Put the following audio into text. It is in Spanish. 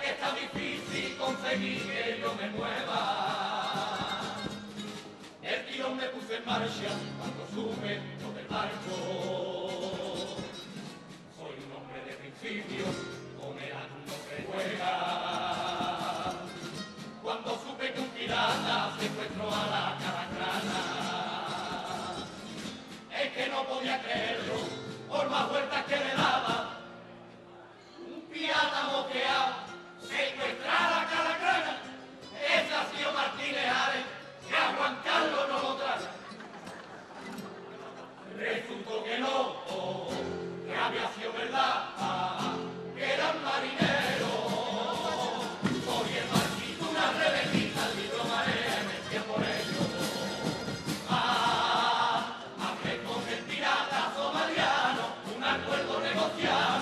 que está difícil conseguir que yo me mueva. El tío me puse en marcha cuando sube todo el barco. Había sido verdad, eran marineros. Hoy el marquito una revancha, el proa marea, me decía por ello. a ah, ver con el pirata somaliano, un acuerdo negociado.